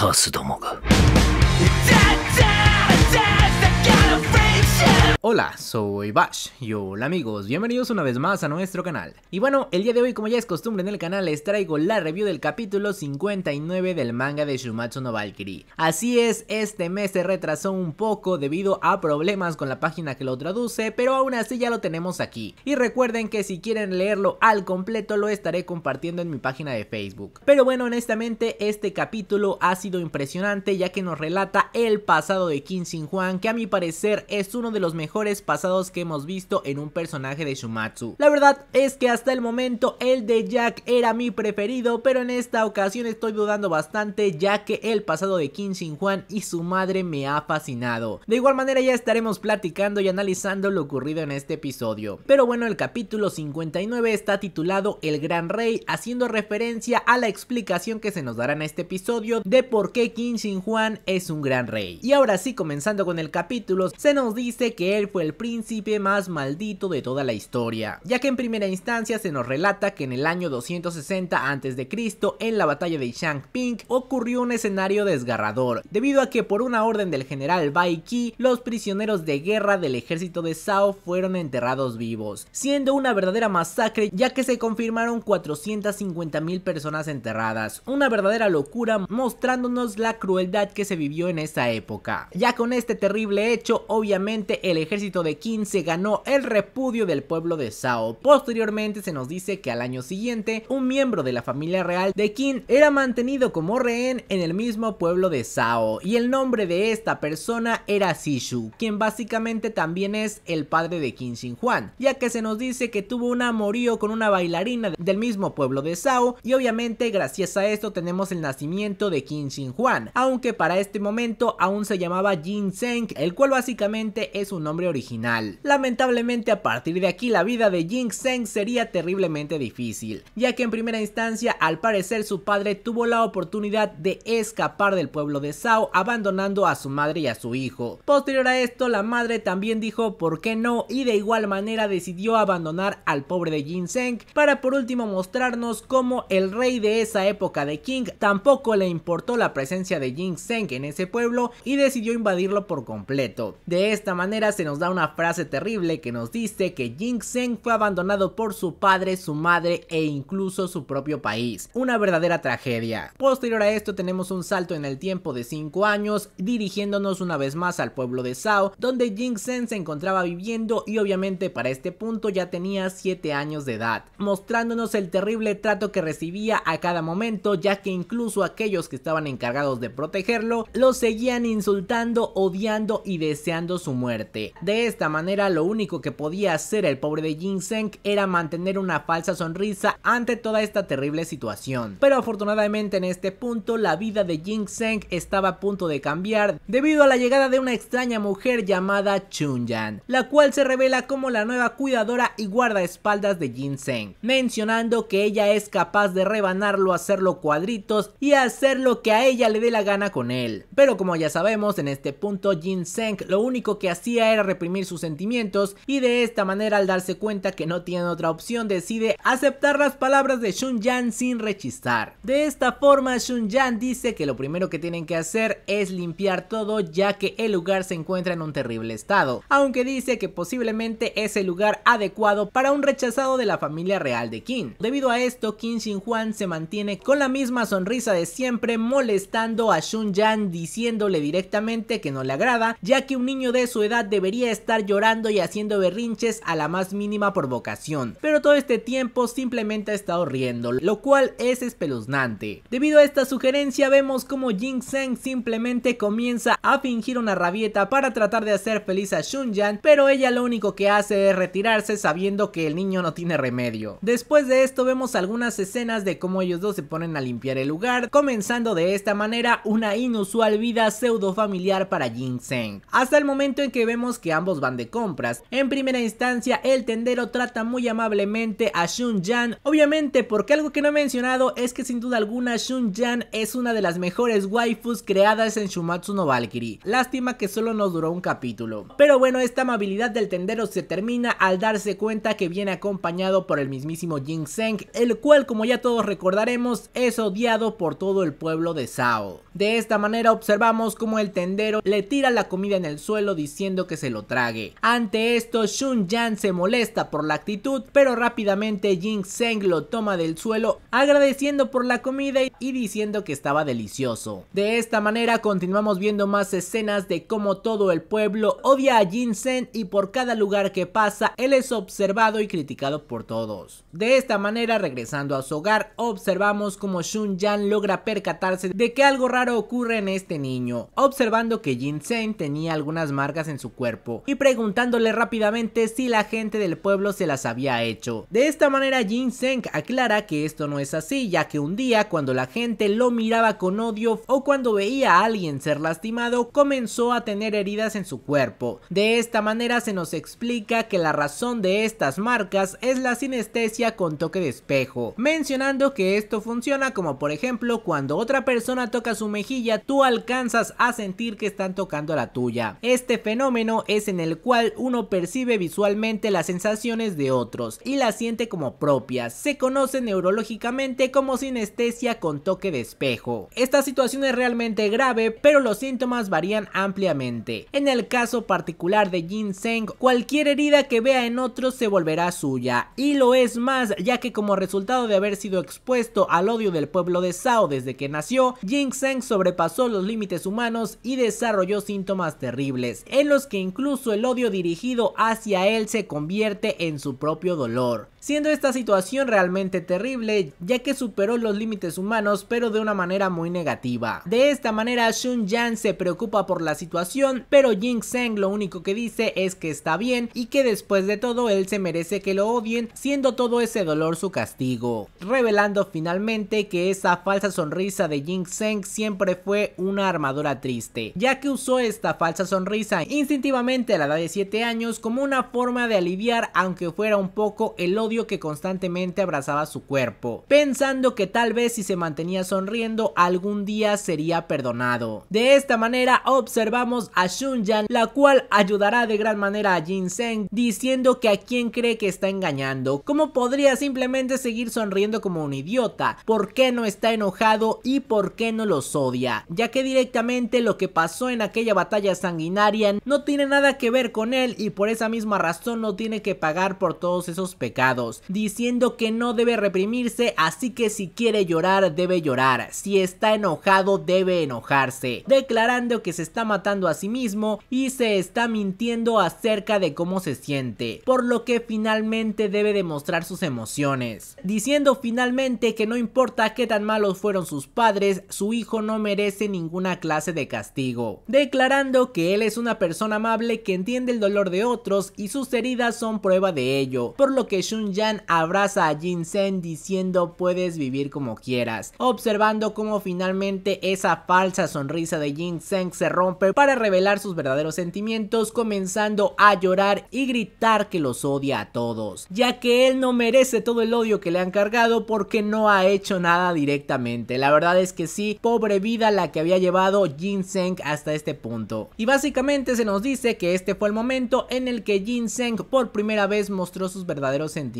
カースどもが。Hola, soy Bash y hola amigos, bienvenidos una vez más a nuestro canal. Y bueno, el día de hoy como ya es costumbre en el canal les traigo la review del capítulo 59 del manga de Shumatsu no Valkyrie. Así es, este mes se retrasó un poco debido a problemas con la página que lo traduce, pero aún así ya lo tenemos aquí. Y recuerden que si quieren leerlo al completo lo estaré compartiendo en mi página de Facebook. Pero bueno, honestamente este capítulo ha sido impresionante ya que nos relata el pasado de Kim Sin Juan que a mi parecer es uno de los mejores pasados que hemos visto en un personaje de Shumatsu. La verdad es que hasta el momento el de Jack era mi preferido, pero en esta ocasión estoy dudando bastante ya que el pasado de Kim Shin Juan y su madre me ha fascinado. De igual manera ya estaremos platicando y analizando lo ocurrido en este episodio. Pero bueno, el capítulo 59 está titulado El Gran Rey, haciendo referencia a la explicación que se nos dará en este episodio de por qué Kim Shin Juan es un gran rey. Y ahora sí, comenzando con el capítulo, se nos dice que fue el príncipe más maldito de toda la historia, ya que en primera instancia se nos relata que en el año 260 a.C., en la batalla de Shangping, ocurrió un escenario desgarrador, debido a que por una orden del general Bai Qi, los prisioneros de guerra del ejército de Sao fueron enterrados vivos, siendo una verdadera masacre ya que se confirmaron 450 mil personas enterradas, una verdadera locura mostrándonos la crueldad que se vivió en esa época. Ya con este terrible hecho, obviamente el ejército de Qin se ganó el repudio del pueblo de Sao. Posteriormente se nos dice que al año siguiente un miembro de la familia real de Qin era mantenido como rehén en el mismo pueblo de Sao y el nombre de esta persona era Sishu, quien básicamente también es el padre de Qin Xin Huan, ya que se nos dice que tuvo un amorío con una bailarina del mismo pueblo de Sao y obviamente gracias a esto tenemos el nacimiento de Qin Xin Huan, aunque para este momento aún se llamaba Jin Zeng, el cual básicamente es un nombre original. Lamentablemente a partir de aquí la vida de Jing sería terriblemente difícil, ya que en primera instancia al parecer su padre tuvo la oportunidad de escapar del pueblo de Sao abandonando a su madre y a su hijo. Posterior a esto la madre también dijo por qué no y de igual manera decidió abandonar al pobre de Jin para por último mostrarnos cómo el rey de esa época de King tampoco le importó la presencia de Jin Zeng en ese pueblo y decidió invadirlo por completo. De esta manera se nos da una frase terrible que nos dice que Jing fue abandonado por su padre, su madre e incluso su propio país. Una verdadera tragedia. Posterior a esto tenemos un salto en el tiempo de 5 años, dirigiéndonos una vez más al pueblo de Sao, donde Jing se encontraba viviendo y obviamente para este punto ya tenía 7 años de edad, mostrándonos el terrible trato que recibía a cada momento, ya que incluso aquellos que estaban encargados de protegerlo, lo seguían insultando, odiando y deseando su muerte. De esta manera lo único que podía hacer el pobre de Ginseng era mantener una falsa sonrisa ante toda esta terrible situación. Pero afortunadamente en este punto la vida de Ginseng estaba a punto de cambiar debido a la llegada de una extraña mujer llamada Chunyan, la cual se revela como la nueva cuidadora y guardaespaldas de Ginseng, mencionando que ella es capaz de rebanarlo, hacerlo cuadritos y hacer lo que a ella le dé la gana con él. Pero como ya sabemos en este punto Ginseng lo único que hacía era reprimir sus sentimientos y de esta manera al darse cuenta que no tiene otra opción decide aceptar las palabras de Shun Yan sin rechistar. De esta forma Shun Yan dice que lo primero que tienen que hacer es limpiar todo ya que el lugar se encuentra en un terrible estado, aunque dice que posiblemente es el lugar adecuado para un rechazado de la familia real de Qin. Debido a esto Qin Xin Huan se mantiene con la misma sonrisa de siempre molestando a Shun Yan diciéndole directamente que no le agrada ya que un niño de su edad debería estar llorando y haciendo berrinches a la más mínima provocación, pero todo este tiempo simplemente ha estado riendo, lo cual es espeluznante. Debido a esta sugerencia vemos como Jing Zeng simplemente comienza a fingir una rabieta para tratar de hacer feliz a Shunyan, pero ella lo único que hace es retirarse sabiendo que el niño no tiene remedio. Después de esto vemos algunas escenas de cómo ellos dos se ponen a limpiar el lugar, comenzando de esta manera una inusual vida pseudo familiar para Jing Zeng. Hasta el momento en que vemos que ambos van de compras. En primera instancia, el tendero trata muy amablemente a Shun Jan, obviamente porque algo que no he mencionado es que sin duda alguna Shun Jan es una de las mejores waifus creadas en Shumatsu no Valkyrie. Lástima que solo nos duró un capítulo. Pero bueno, esta amabilidad del tendero se termina al darse cuenta que viene acompañado por el mismísimo Jin Seng, el cual como ya todos recordaremos es odiado por todo el pueblo de Sao. De esta manera observamos como el tendero le tira la comida en el suelo diciendo que se lo trague. Ante esto Shun Yan se molesta por la actitud, pero rápidamente Jin Seng lo toma del suelo agradeciendo por la comida y diciendo que estaba delicioso. De esta manera continuamos viendo más escenas de cómo todo el pueblo odia a Jin Seng y por cada lugar que pasa él es observado y criticado por todos. De esta manera regresando a su hogar observamos como Shun Yan logra percatarse de que algo raro ocurre en este niño, observando que Jin Seng tenía algunas marcas en su cuerpo y preguntándole rápidamente si la gente del pueblo se las había hecho. De esta manera Jin Seng aclara que esto no es así, ya que un día cuando la gente lo miraba con odio o cuando veía a alguien ser lastimado, comenzó a tener heridas en su cuerpo. De esta manera se nos explica que la razón de estas marcas es la sinestesia con toque de espejo, mencionando que esto funciona como por ejemplo cuando otra persona toca su mejilla, tú alcanzas a sentir que están tocando la tuya. Este fenómeno es en el cual uno percibe visualmente las sensaciones de otros y las siente como propias. Se conoce neurológicamente como sinestesia con toque de espejo. Esta situación es realmente grave, pero los síntomas varían ampliamente. En el caso particular de Ginseng, cualquier herida que vea en otros se volverá suya, y lo es más ya que como resultado de haber sido expuesto al odio del pueblo de Sao desde que nació, Ginseng sobrepasó los límites humanos y desarrolló síntomas terribles, en los que incluso el odio dirigido hacia él se convierte en su propio dolor siendo esta situación realmente terrible ya que superó los límites humanos pero de una manera muy negativa. De esta manera Shun Yan se preocupa por la situación pero Jin Seng lo único que dice es que está bien y que después de todo él se merece que lo odien siendo todo ese dolor su castigo, revelando finalmente que esa falsa sonrisa de Jin Seng siempre fue una armadura triste, ya que usó esta falsa sonrisa instintivamente a la edad de 7 años como una forma de aliviar aunque fuera un poco el odio que constantemente abrazaba su cuerpo, pensando que tal vez si se mantenía sonriendo algún día sería perdonado. De esta manera observamos a Shunyan, la cual ayudará de gran manera a Seng diciendo que a quien cree que está engañando, cómo podría simplemente seguir sonriendo como un idiota, por qué no está enojado y por qué no los odia, ya que directamente lo que pasó en aquella batalla sanguinaria no tiene nada que ver con él y por esa misma razón no tiene que pagar por todos esos pecados diciendo que no debe reprimirse, así que si quiere llorar debe llorar, si está enojado debe enojarse, declarando que se está matando a sí mismo y se está mintiendo acerca de cómo se siente, por lo que finalmente debe demostrar sus emociones, diciendo finalmente que no importa qué tan malos fueron sus padres, su hijo no merece ninguna clase de castigo, declarando que él es una persona amable que entiende el dolor de otros y sus heridas son prueba de ello, por lo que Shun Yan abraza a Jin Sen diciendo puedes vivir como quieras, observando cómo finalmente esa falsa sonrisa de Jin Sen se rompe para revelar sus verdaderos sentimientos, comenzando a llorar y gritar que los odia a todos, ya que él no merece todo el odio que le han cargado porque no ha hecho nada directamente. La verdad es que sí, pobre vida la que había llevado Jin Sen hasta este punto. Y básicamente se nos dice que este fue el momento en el que Jin Sen por primera vez mostró sus verdaderos sentimientos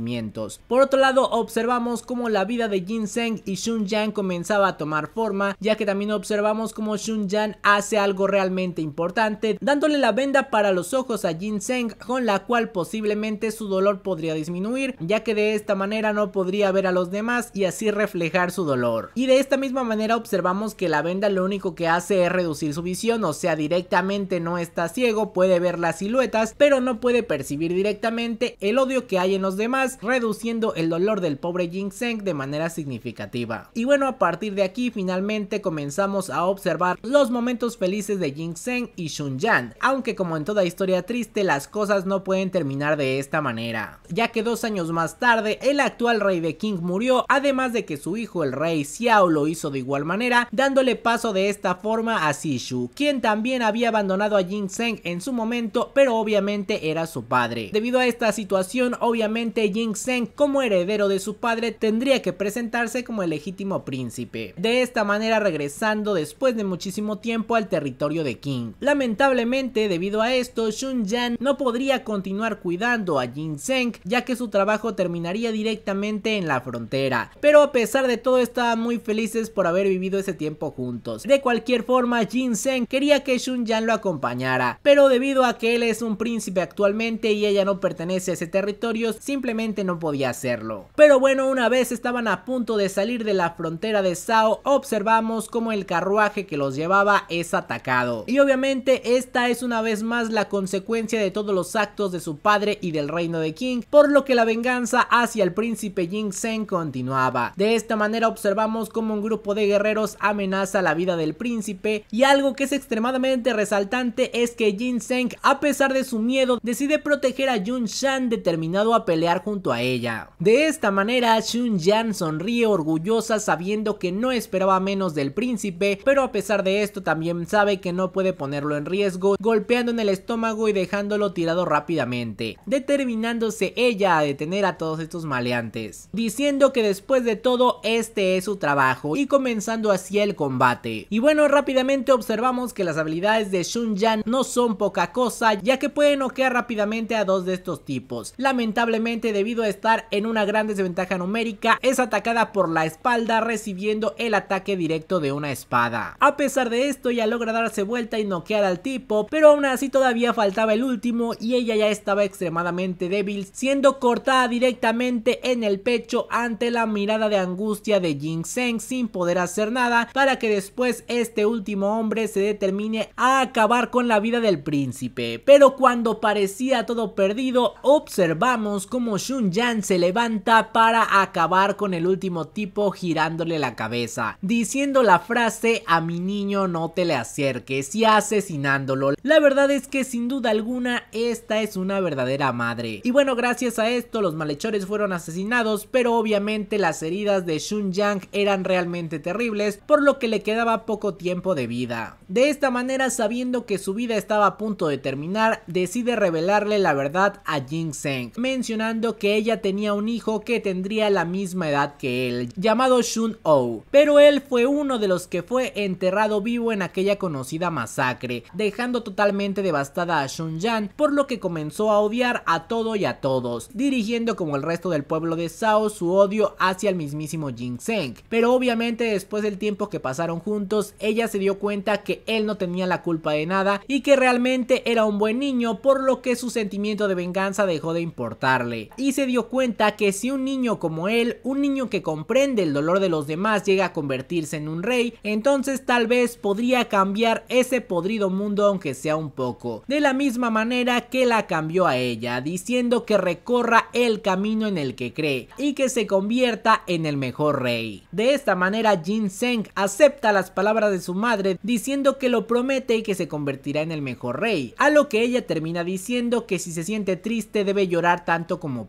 por otro lado, observamos cómo la vida de Seng y Shun Yan comenzaba a tomar forma, ya que también observamos cómo Shun Yan hace algo realmente importante, dándole la venda para los ojos a Seng, con la cual posiblemente su dolor podría disminuir, ya que de esta manera no podría ver a los demás y así reflejar su dolor. Y de esta misma manera observamos que la venda lo único que hace es reducir su visión, o sea, directamente no está ciego, puede ver las siluetas, pero no puede percibir directamente el odio que hay en los demás reduciendo el dolor del pobre Ginseng de manera significativa. Y bueno, a partir de aquí finalmente comenzamos a observar los momentos felices de Ginseng y Shunyan, aunque como en toda historia triste las cosas no pueden terminar de esta manera, ya que dos años más tarde el actual rey de King murió, además de que su hijo el rey Xiao lo hizo de igual manera, dándole paso de esta forma a Sishu, quien también había abandonado a Ginseng en su momento, pero obviamente era su padre. Debido a esta situación, obviamente Como heredero de su padre tendría que presentarse como el legítimo príncipe. De esta manera regresando después de muchísimo tiempo al territorio de King. Lamentablemente debido a esto Shun Yan no podría continuar cuidando a Ginseng ya que su trabajo terminaría directamente en la frontera. Pero a pesar de todo estaban muy felices por haber vivido ese tiempo juntos. De cualquier forma Ginseng quería que Shun Yan lo acompañara, pero debido a que él es un príncipe actualmente y ella no pertenece a ese territorio simplemente no podía hacerlo. Pero bueno una vez estaban a punto de salir de la frontera de Sao observamos como el carruaje que los llevaba es atacado. Y obviamente esta es una vez más la consecuencia de todos los actos de su padre y del reino de King, por lo que la venganza hacia el príncipe Ginseng continuaba. De esta manera observamos como un grupo de guerreros amenaza la vida del príncipe y algo que es extremadamente resaltante es que Ginseng a pesar de su miedo decide proteger a Yun Shan determinado a pelear junto a ella. De esta manera Shun Yan sonríe orgullosa sabiendo que no esperaba menos del príncipe, pero a pesar de esto también sabe que no puede ponerlo en riesgo, golpeando en el estómago y dejándolo tirado rápidamente, determinándose ella a detener a todos estos maleantes, diciendo que después de todo este es su trabajo y comenzando así el combate. Y bueno, rápidamente observamos que las habilidades de Shun Yan no son poca cosa, ya que puede noquear rápidamente a dos de estos tipos. Lamentablemente debido a estar en una gran desventaja numérica, es atacada por la espalda recibiendo el ataque directo de una espada. A pesar de esto ya logra darse vuelta y noquear al tipo, pero aún así todavía faltaba el último y ella ya estaba extremadamente débil, siendo cortada directamente en el pecho ante la mirada de angustia de Ginseng sin poder hacer nada para que después este último hombre se determine a acabar con la vida del príncipe. Pero cuando parecía todo perdido, observamos como Shun Yan se levanta para acabar con el último tipo girándole la cabeza, diciendo la frase a mi niño no te le acerques y asesinándolo. La verdad es que sin duda alguna esta es una verdadera madre. Y bueno, gracias a esto los malhechores fueron asesinados, pero obviamente las heridas de Shun Yang eran realmente terribles, por lo que le quedaba poco tiempo de vida. De esta manera, sabiendo que su vida estaba a punto de terminar, decide revelarle la verdad a Ginseng, mencionando que ella tenía un hijo que tendría la misma edad que él, llamado Shun Oh, pero él fue uno de los que fue enterrado vivo en aquella conocida masacre, dejando totalmente devastada a Shun Yan, por lo que comenzó a odiar a todo y a todos, dirigiendo como el resto del pueblo de Sao su odio hacia el mismísimo Ginseng. Pero obviamente después del tiempo que pasaron juntos, ella se dio cuenta que él no tenía la culpa de nada y que realmente era un buen niño, por lo que su sentimiento de venganza dejó de importarle. Y se dio cuenta que si un niño como él, un niño que comprende el dolor de los demás llega a convertirse en un rey, entonces tal vez podría cambiar ese podrido mundo aunque sea un poco. De la misma manera que la cambió a ella, diciendo que recorra el camino en el que cree y que se convierta en el mejor rey. De esta manera Ginseng acepta las palabras de su madre diciendo que lo promete y que se convertirá en el mejor rey, a lo que ella termina diciendo que si se siente triste debe llorar tanto como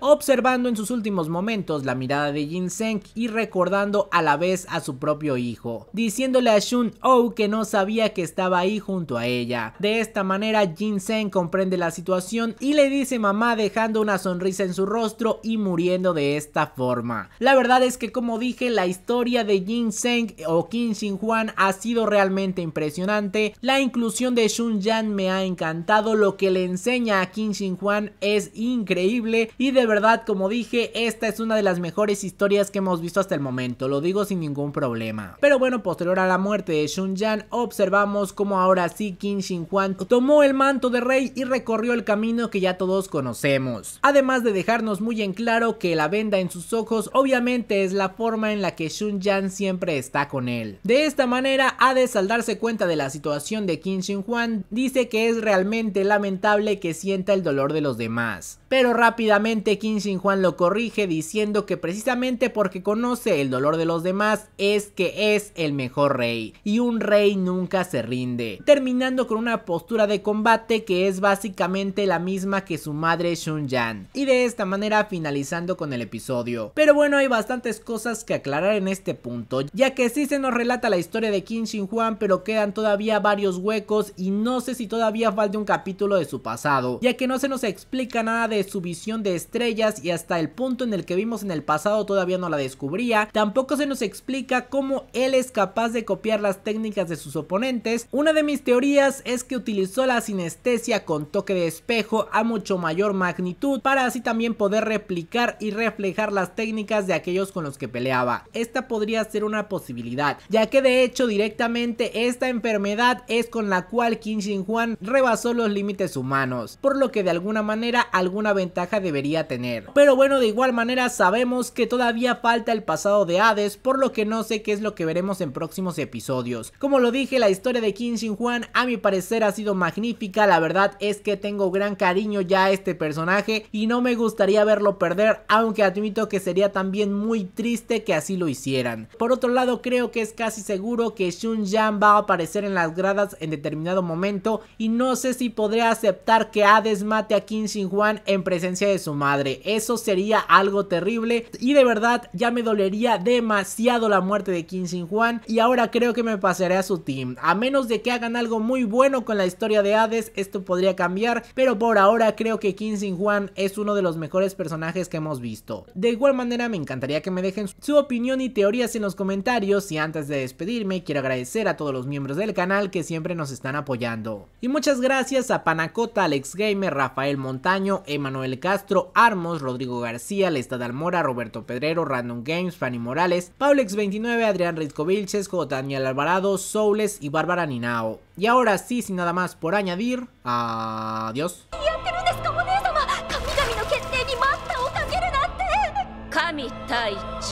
observando en sus últimos momentos la mirada de Ginseng y recordando a la vez a su propio hijo, diciéndole a Shun Oh que no sabía que estaba ahí junto a ella. De esta manera Ginseng comprende la situación y le dice mamá dejando una sonrisa en su rostro y muriendo de esta forma. La verdad es que como dije la historia de Ginseng o Qin Shi Huang ha sido realmente impresionante. La inclusión de Shun Yan me ha encantado, lo que le enseña a Qin Shi Huang es increíble y de verdad como dije esta es una de las mejores historias que hemos visto hasta el momento, lo digo sin ningún problema. Pero bueno, posterior a la muerte de Shun Yan observamos como ahora sí Qin Shi Huang tomó el manto de rey y recorrió el camino que ya todos conocemos. Además de dejarnos muy en claro que la venda en sus ojos obviamente es la forma en la que Shun Yan siempre está con él. De esta manera, Hades al darse cuenta de la situación de Qin Shi Huang dice que es realmente lamentable que sienta el dolor de los demás. Pero rápidamente rápidamente Qin Shi Huang lo corrige diciendo que precisamente porque conoce el dolor de los demás es que es el mejor rey. Y un rey nunca se rinde, terminando con una postura de combate que es básicamente la misma que su madre Shun Yan. Y de esta manera finalizando con el episodio. Pero bueno hay bastantes cosas que aclarar en este punto ya que sí se nos relata la historia de Qin Shi Huang pero quedan todavía varios huecos y no sé si todavía falta un capítulo de su pasado ya que no se nos explica nada de su visión de estrellas y hasta el punto en el que vimos en el pasado todavía no la descubría. Tampoco se nos explica cómo él es capaz de copiar las técnicas de sus oponentes. Una de mis teorías es que utilizó la sinestesia con toque de espejo a mucho mayor magnitud para así también poder replicar y reflejar las técnicas de aquellos con los que peleaba. Esta podría ser una posibilidad, ya que de hecho directamente esta enfermedad es con la cual Qin Shi Huang rebasó los límites humanos, por lo que de alguna manera alguna ventaja debería tener. Pero bueno, de igual manera sabemos que todavía falta el pasado de Hades, por lo que no sé qué es lo que veremos en próximos episodios. Como lo dije, la historia de Qin Shi Huang a mi parecer ha sido magnífica, la verdad es que tengo gran cariño ya a este personaje y no me gustaría verlo perder, aunque admito que sería también muy triste que así lo hicieran. Por otro lado, creo que es casi seguro que Shun Yan va a aparecer en las gradas en determinado momento y no sé si podré aceptar que Hades mate a Qin Shi Huang en presencia de su madre. Eso sería algo terrible y de verdad ya me dolería demasiado la muerte de Qin Shi Huang y ahora creo que me pasaré a su team. A menos de que hagan algo muy bueno con la historia de Hades, esto podría cambiar, pero por ahora creo que Qin Shi Huang es uno de los mejores personajes que hemos visto. De igual manera me encantaría que me dejen su opinión y teorías en los comentarios y antes de despedirme quiero agradecer a todos los miembros del canal que siempre nos están apoyando. Y muchas gracias a Panacota, Alex Gamer, Rafael Montaño, Emanuel Castro, Armos, Rodrigo García, Lestad Almora, Roberto Pedrero, Random Games, Fanny Morales, Paulex29, Adrián Rizco Vilches, J. Daniel Alvarado, Soules y Bárbara Ninao. Y ahora sí, sin nada más por añadir, adiós.